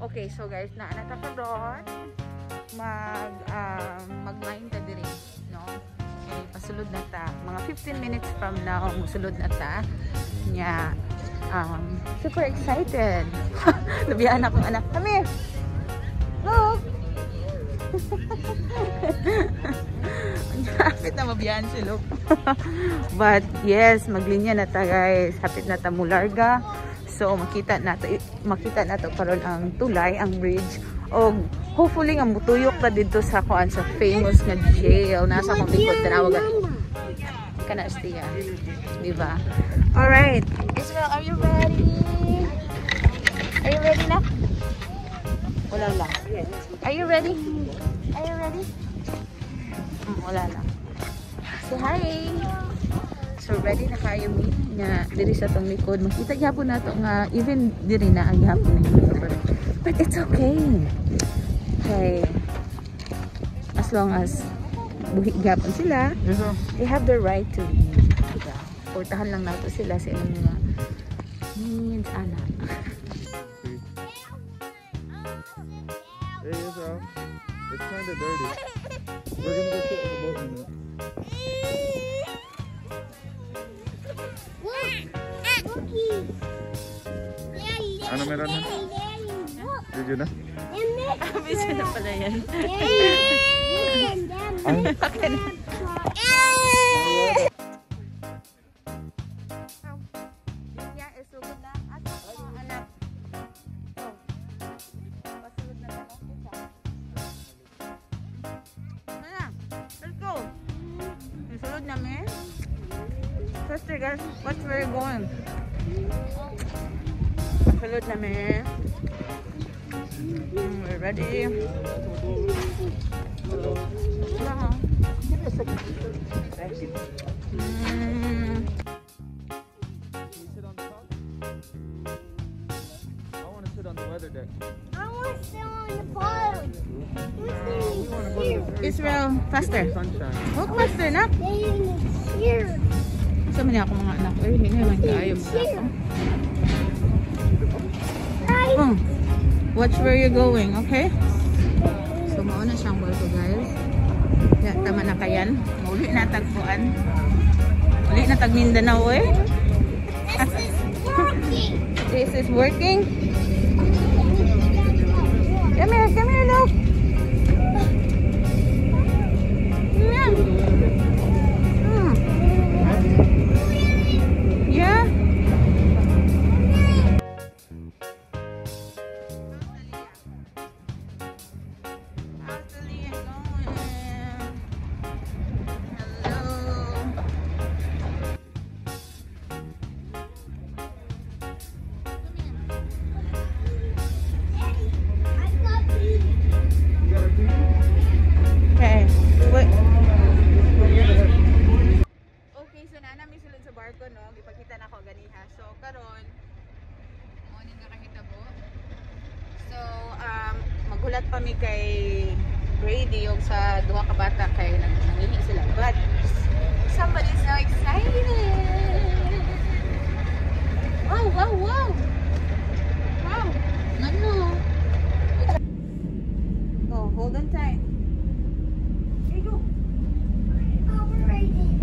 Okay, so guys, naanata ko doon. Mag, um, mag-line ta diri, no? Okay, pasulod na ta. Mga 15 minutes from now, musulod na ta. Nya, um, super excited. Nabiyan akong anak. Come here! Look! Hapit na mabiyahan si Luke. But yes, maglinya na ta guys. Hapit na ta mularga. So makita nato makita nato karon ang tulay, ang bridge. O hopefully nga mutuyok ta dito sa kuan sa famous nga jail nasa kong likod tanawagan. Kana stiya. Di ba? All right. Israel, are you ready? Are you ready na? Wala lang. Are you ready? Are you ready? Mm, wala lang. Say hi! So ready na kayo mi nga diri sa tong likod. Makita gyapon nato nga even diri na ang gyapon ni But it's okay. Okay. As long as buhi gyapon sila, Yes, sir. they have the right to leave. Diba? Portahan lang nato sila sa ilang mga needs, anak. Hey, yes, sir. It's kind of dirty. We're gonna go sit on the boat in a minute. Ano meron na? Video na? Na pala yan. Ay, Isulod namin. Mm, we're ready. Wala ha. Mm. Can you sit on the top? I want to sit on the weather deck. We want to go to the very Israel, faster. sunshine. Walk faster, nak. Sa man ako mga anak. Uy, hindi man kayo mga Watch where you're going, okay? So, mauna siyang barko, guys. Ya, tama na kayan. Mauli na tagpuan. Uli na tag Mindanao, eh. This is working. Come Gipakita na ako ganiha. So, karon morning na kahitabo. So, um, magulat pa mi kay Brady yung sa duha ka bata kay nang nangihi sila. But, somebody's so excited! Wow, wow, wow! Wow! Ano? Oh, hold on tight. Here you go. What?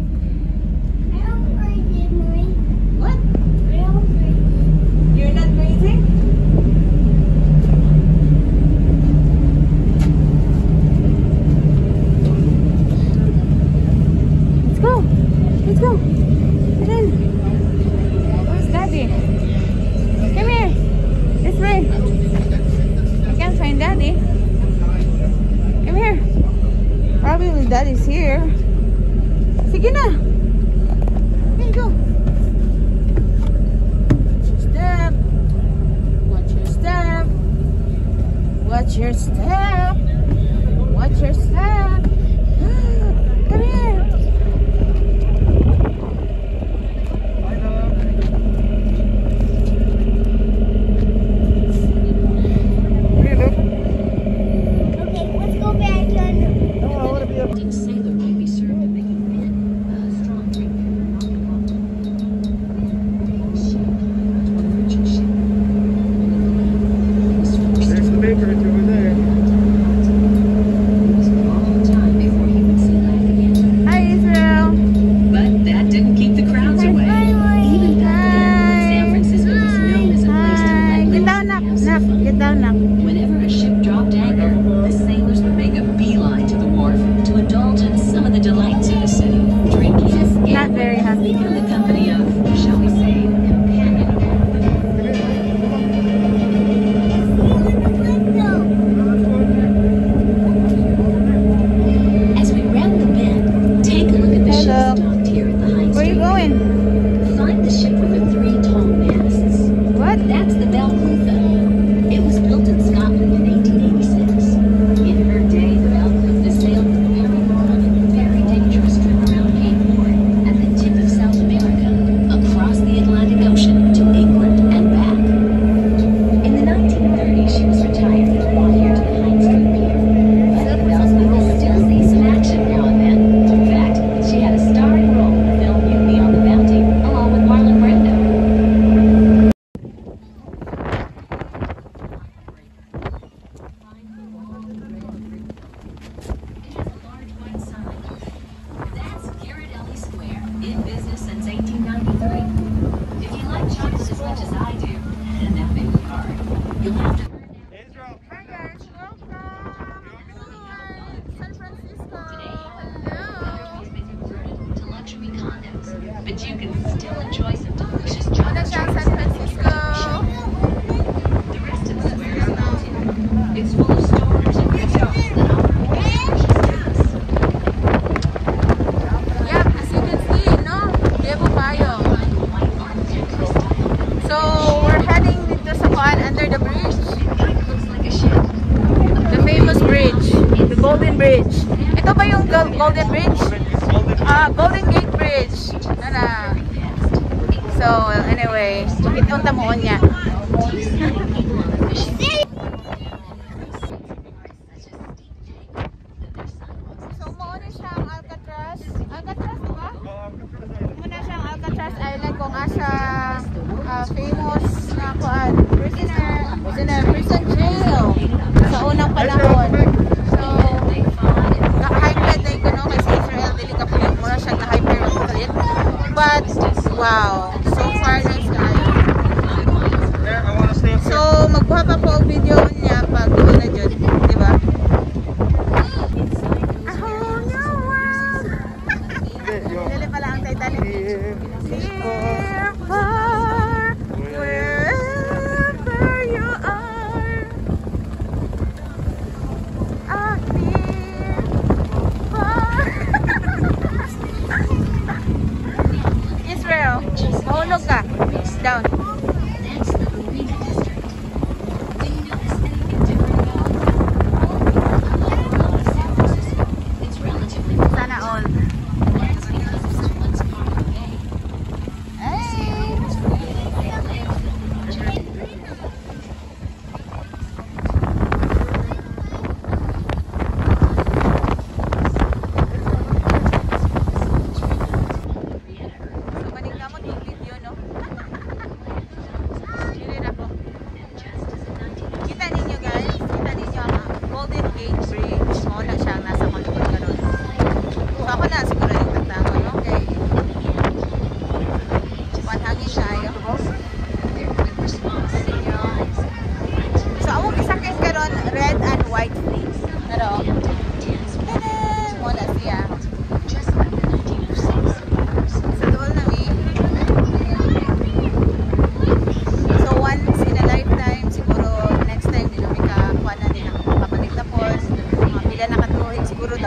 Ito ba yung Golden Bridge? Ah, Golden Gate Bridge. Nana. So, anyway, itong tamuon niya. so, umuon na siya ang Alcatraz. Alcatraz ba? Umuon na Alcatraz Island kung asa uh, ah, famous na kuan prisoner, prisoner, prisoner ocurren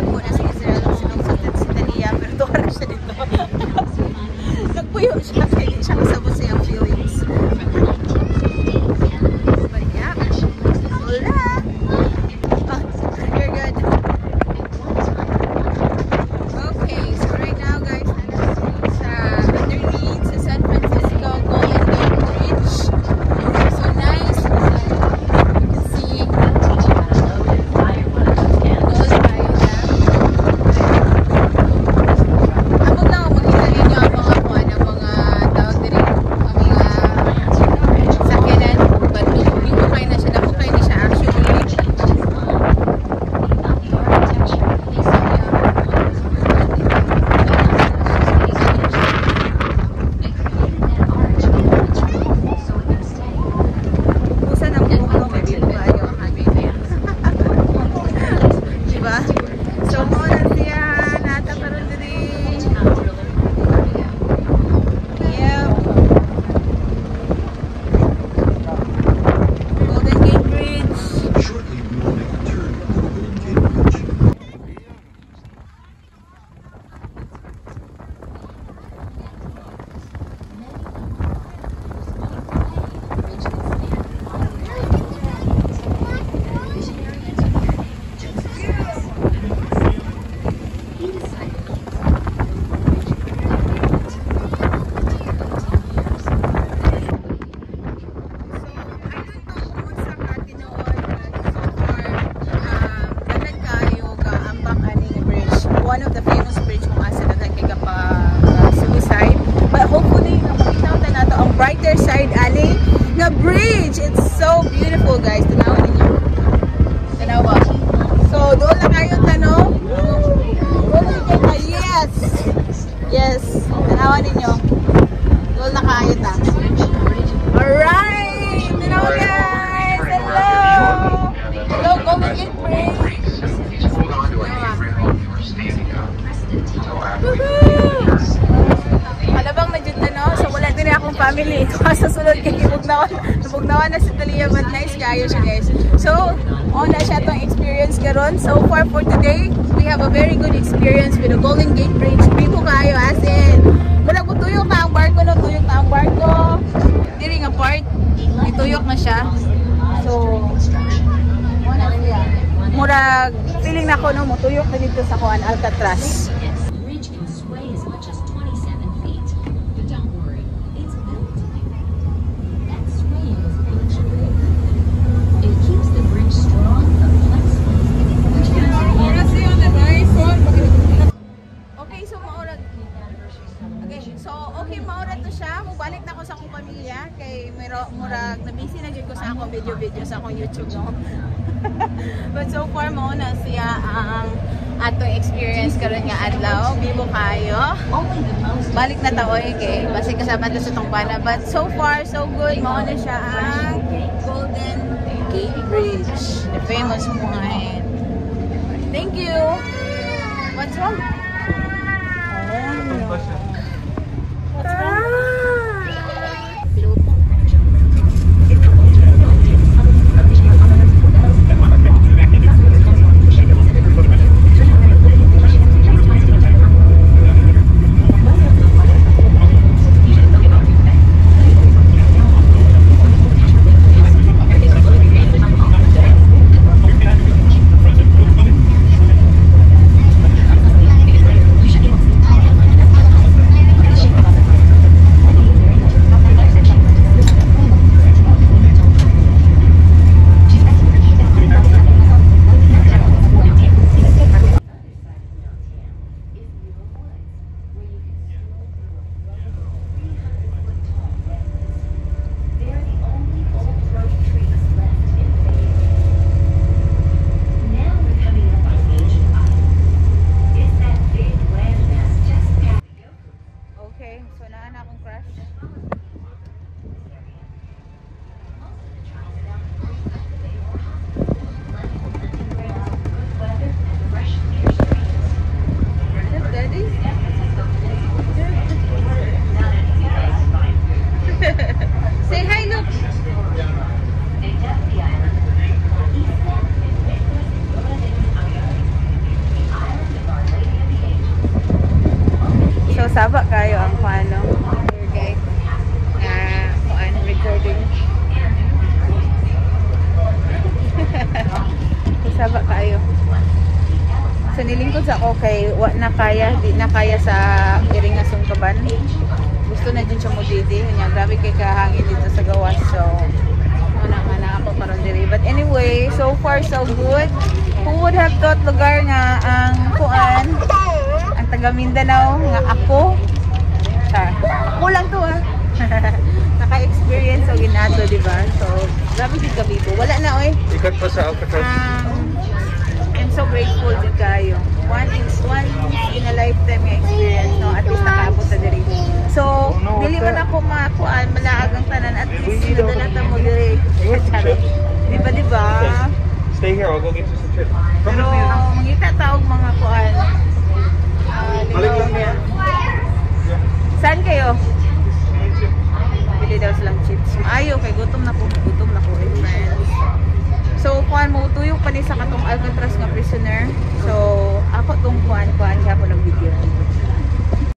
beautiful guys. So now But nice kayo siya guys. So, on na siya tong experience karon. So far for today, we have a very good experience with the Golden Gate Bridge. Bigo kayo as in. Muna ko tuyok na ang barko no, tuyok na ang barko. Diri nga part, ituyok na siya. So. Murag, feeling na ko no, mutuyok na dito sa Juan Alcatraz. Sa tong bana. But so far so good mo na siya ang Golden Gate Bridge, the famous one. Thank you. What's wrong? They're the only old growth trees left in the area. Now we're coming up on Ancient Island. It's that big landmass just past Okay, so naan akong crush. Yes, Daddy? Say hi, look. So, saba kayo ang paano. Here, guys. Na, kuan, recording. so, saba kayo. So, nilingkod sa ako kay wa na kaya, di na kaya sa Iringasong Kaban. Gusto na din siya mo didi. Kanya, grabe kay kahangin dito sa gawas. So, muna nga na ako karon diri. But anyway, so far so good. Who would have thought lugar nga ang kuan ang taga Mindanao nga ako Char. Ako lang to ah. Naka-experience o ginato, di ba? So, grabe din kami po. Wala na, oy. Ikat pa sa Alcatraz. Um, I'm so grateful din kayo. One is one in a lifetime experience, no? At least nakaabot sa diri. So, dili man ako makakuan, malaag ang tanan. At least, We don't- nadala ta mo diri. Di ba, di ba? Stay here, I'll go get you some chips. Pero, mangita taog mga kuan. Ah, di Balik ba, lang yan. Saan kayo? Bili daw silang chips. Maayo kay gutom na ko, gutom na ko, eh, friends. So, kuan mo tuyok pa ni sa katong Alcatraz nga prisoner. So, ako tong kuan kuan siya po ng video.